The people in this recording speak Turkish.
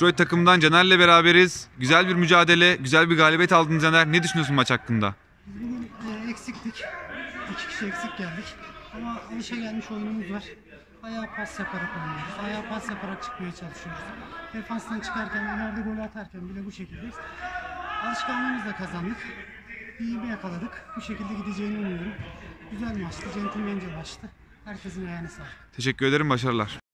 Detroit takımından Caner'le beraberiz. Güzel bir mücadele, güzel bir galibiyet aldın Caner. Ne düşünüyorsun maç hakkında? Bugün e, eksiktik. İki kişi eksik geldik. Ama alışa gelmiş oyunumuz var. Ayağa pas yaparak oynuyoruz. Ayağa pas yaparak çıkmaya çalışıyoruz. Defanstan çıkarken, ileride gol atarken bile bu şekildeyiz. Alışkanlığımızla kazandık. Bir yakaladık. Bu şekilde gideceğini umuyorum. Güzel maçtı. Centilmence maçtı. Herkesin ayağına sağlık. Teşekkür ederim, başarılar.